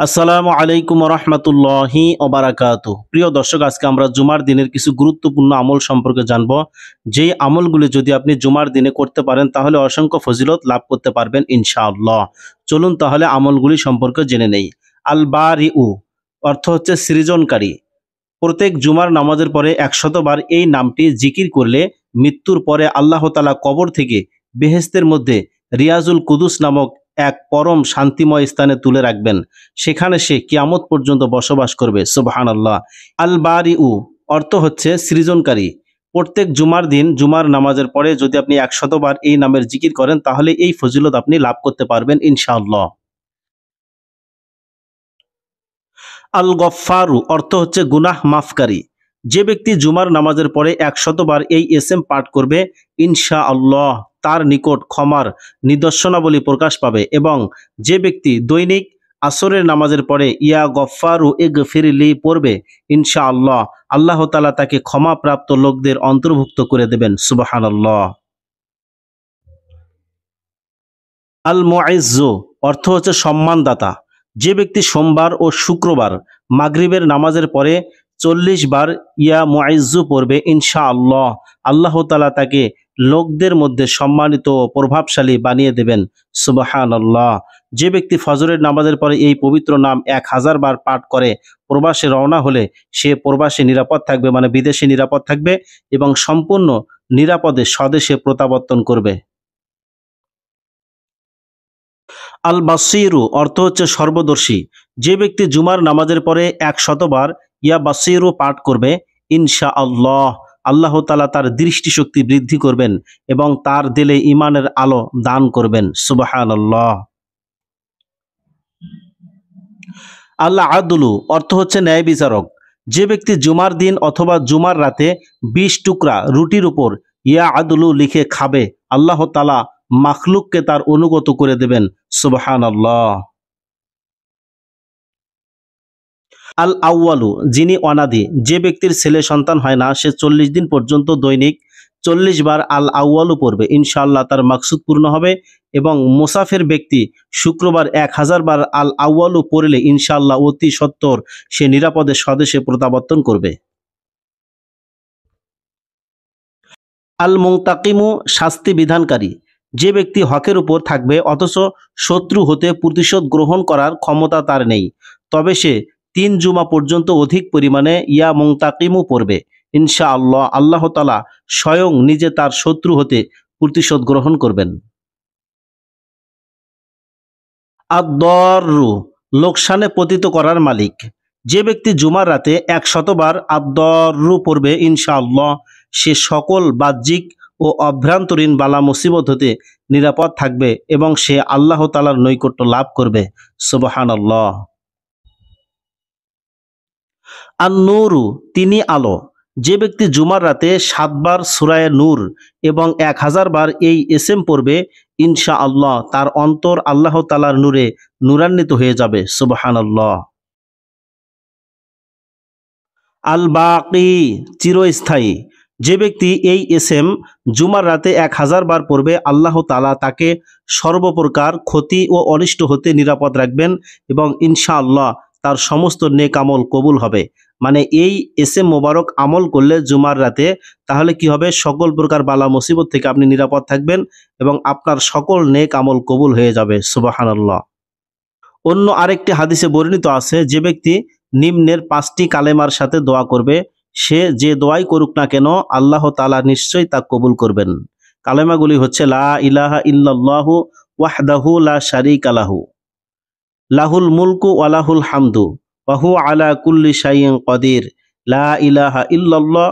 আসসালামু আলাইকুম রহমতুল্লাহি ওবারাকাত প্রিয় দর্শক, আজকে আমরা জুমার দিনের কিছু গুরুত্বপূর্ণ আমল সম্পর্কে জানব। যেই আমলগুলি যদি আপনি জুমার দিনে করতে পারেন, তাহলে অসংখ্য ফজিলত লাভ করতে পারবেন ইনশাআল্লাহ। চলুন তাহলে আমলগুলি সম্পর্কে জেনে নেই। আল বারি উ অর্থ হচ্ছে সৃজনকারী। প্রত্যেক জুমার নামাজের পরে একশতবার এই নামটি জিকির করলে মৃত্যুর পরে আল্লাহ তালা কবর থেকে বেহেস্তের মধ্যে রিয়াজুল কুদুস নামক এক পরম শান্তিময় স্থানে তুলে রাখবেন। সেখানে সে কিয়ামত পর্যন্ত বসবাস করবে সুবহান আল্লাহ আল বারি উ অর্থ হচ্ছে সৃজনকারী। প্রত্যেক জুমার দিন, জুমার নামাজের পরে যদি আপনি একশতবার এই নামের জিকির করেন, তাহলে এই ফজিলত আপনি লাভ করতে পারবেন, ইনশাআল্লাহ। আল গফারু অর্থ হচ্ছে গুনাহ মাফকারী। যে ব্যক্তি জুমার নামাজের পরে একশতবার এই এস এম পাঠ করবে ইনশা আল্লাহ তার নিকট ক্ষমার নিদর্শনাবলী প্রকাশ পাবে এবং যে ব্যক্তি দৈনিক আসরের নামাজের পরে, ইয়া গফারু এ গফিরিলি পড়বে ইনশা আল্লাহ আল্লাহ তালা তাকে ক্ষমাপ্রাপ্ত লোকদের অন্তর্ভুক্ত করে দেবেন। সুবাহান আল্লাহ আল মোয়াইজু অর্থ হচ্ছে সম্মানদাতা। যে ব্যক্তি সোমবার ও শুক্রবার মাগরিবের নামাজের পরে চল্লিশ বার ইয়া মুআইজু পড়বে ইনশা আল্লাহ আল্লাহ তালা তাকে লোকদের মধ্যে সম্মানিত ও প্রভাবশালী বানিয়ে দেবেন। সুবাহান আল্লাহ যে ব্যক্তি ফজরের নামাজের পরে এই পবিত্র নাম এক হাজার বার পাঠ করে, প্রবাসে রওনা হলে সে প্রবাসে নিরাপদ থাকবে মানে বিদেশে নিরাপদ থাকবে এবং সম্পূর্ণ নিরাপদে স্বদেশে প্রত্যাবর্তন করবে। আল বাসিরু অর্থ হচ্ছে সর্বদর্শী। যে ব্যক্তি জুমার নামাজের পরে এক শতবার ইয়া বাসিরু পাঠ করবে ইনশা আল্লাহ আল্লাহ তালা তার দৃষ্টিশক্তি বৃদ্ধি করবেন এবং তার দিলে ইমানের আলো দান করবেন। সুবাহান আল্লাহ আদুলু অর্থ হচ্ছে ন্যায় বিচারক। যে ব্যক্তি জুমার দিন অথবা জুমার রাতে বিশ টুকরা রুটির উপর ইয়া আদুলু লিখে খাবে, আল্লাহ তালা মাখলুককে তার অনুগত করে দেবেন। সুবহান আল্লাহ আল আউয়ালু যিনি অনাদি, যে ব্যক্তির ছেলে সন্তান হয় না, সে চল্লিশ দিন পর্যন্ত দৈনিক চল্লিশ বার আল আউয়ালু পড়বে। ইনশাআল্লাহ তার মাকসুদ পূর্ণ হবে এবং মুসাফের ব্যক্তি শুক্রবার এক হাজার বার আল আউয়ালু পড়লে ইনশাআল্লাহ অতি সত্তর সে নিরাপদে স্বদেশে প্রত্যাবর্তন করবে। আল মুংতাকিমু শাস্তি বিধানকারী, যে ব্যক্তি হকের উপর থাকবে অথচ শত্রু হতে প্রতিশোধ গ্রহণ করার ক্ষমতা তার নেই, তবে সে তিন জুমা পর্যন্ত অধিক পরিমাণে ইয়া মুংতাকিমু পড়বে। ইনশা আল্লাহ আল্লাহ তালা স্বয়ং নিজে তার শত্রু হতে প্রতিশোধ গ্রহণ করবেন। আদরু লোকসানে পতিত করার মালিক। যে ব্যক্তি জুমার রাতে এক শতবার আদরু পড়বে ইনশা আল্লাহ সে সকল বাহ্যিক ও অভ্রান্তরীণ বালা মুসিবত হতে নিরাপদ থাকবে এবং সে আল্লাহ তালার নৈকট্য লাভ করবে। সুবাহান আল্লাহ আর নূরু তিনি আলো। যে ব্যক্তি জুমার রাতে সাতবার সুরায় নূর এবং এক হাজার বার এই এসএম পড়বে ইনশা আল্লাহ তার অন্তর আল্লাহ তালার নূরে নূরান্বিত হয়ে যাবে। সুবাহান আল্লাহ আল বাকি চিরস্থায়ী। যে ব্যক্তি এই এসএম জুমার রাতে এক হাজার বার পড়বে, আল্লাহ তালা তাকে সর্বপ্রকার ক্ষতি ও অনিষ্ট হতে নিরাপদ রাখবেন এবং ইনশাআল্লাহ তার সমস্ত নেক আমল কবুল হবে। মানে এই এসএম মোবারক আমল করলে জুমার রাতে, তাহলে কি হবে? সকল প্রকার বালা মুসিবত থেকে আপনি নিরাপদ থাকবেন এবং আপনার সকল নেক আমল কবুল হয়ে যাবে। সুবাহানাল্লাহ। অন্য আরেকটি হাদিসে বর্ণিত আছে, যে ব্যক্তি নিম্নের পাঁচটি কালেমার সাথে দোয়া করবে, সে যে দোয়াই করুক না কেন, আল্লাহ তালা নিশ্চয়ই তা কবুল করবেন। কালেমাগুলি হচ্ছে, লা ইলাহা ইল্লাল্লাহু ওয়াহদাহু লা শারিক আলাহু লাহুল মুলকু ওয়ালাহুল হামদু। ওয়াহু আলা কুল্লি শাইইন কদির। লা ইলাহা ইল্লাল্লাহ,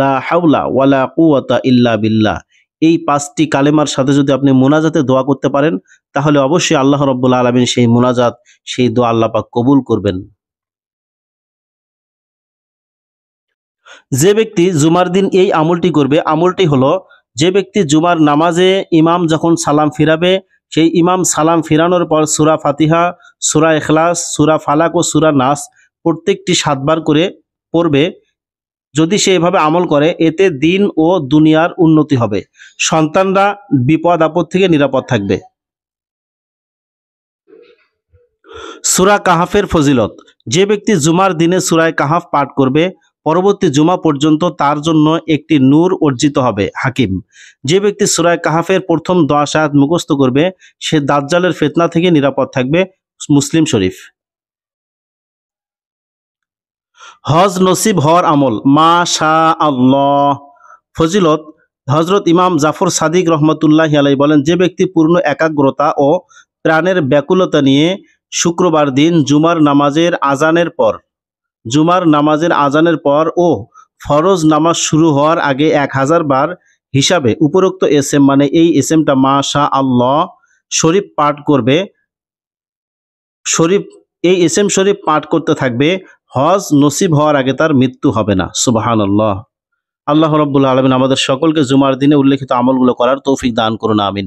লা হাওলা ওয়ালা কুওয়াতা ইল্লা বিল্লাহ। এই পাঁচটি কালেমার সাথে যদি আপনি মোনাজাতে দোয়া করতে পারেন, তাহলে অবশ্যই আল্লাহ রব্বুল আলমিন সেই মোনাজাত, সেই দোয়া আল্লাহ পাক কবুল করবেন। যে ব্যক্তি জুমার দিন এই আমলটি করবে, আমলটি হলো যে ব্যক্তি জুমার নামাজে ইমাম যখন সালাম ফিরাবে সেই ইমাম সালাম ফিরানোর পর সুরা ফাতিহা, সুরা এখলাস সুরা ফালাক ও সুরা নাস প্রত্যেকটি সাতবার করে পড়বে। যদি সে এভাবে আমল করে, এতে দিন ও দুনিয়ার উন্নতি হবে। সন্তানরা বিপদ, আপদ থেকে নিরাপদ থাকবে। সুরা কাহাফের ফজিলত, যে ব্যক্তি জুমার দিনে সুরায় কাহাফ পাঠ করবে পরবর্তী জুমা পর্যন্ত তার জন্য একটি নূর অর্জিত হবে। হাকিম, যে ব্যক্তি সুরায় কাহাফের প্রথম দশ আয়াত মুখস্থ করবে, সে দাজ্জালের ফেতনা থেকে নিরাপদ থাকবে মুসলিম শরীফ। হজ নসিব হওয়ার আমল মা শা আল্লাহ ফজিলত হজরত ইমাম জাফর সাদিক রহমতুল্লাহ আলাই বলেন, যে ব্যক্তি পূর্ণ একাগ্রতা ও প্রাণের ব্যাকুলতা নিয়ে শুক্রবার দিন জুমার নামাজের আজানের পর জুমার নামাজের আজানের পর ও ফরজ নামাজ শুরু হওয়ার আগে এক হাজার বার হিসাবে উপরোক্ত এস এম মানে এই এস এমটা মা শাহ আল্লাহ শরীফ পাঠ করবে। শরীফ, এই এস এম শরীফ পাঠ করতে থাকবে। হজ নসিব হওয়ার আগে তার মৃত্যু হবে না সুবাহান আল্লাহ আল্লাহ রব্বুল আলমিন আমাদের সকলকে জুমার দিনে উল্লেখিত আমলগুলো করার তৌফিক দান করুন, আমিন।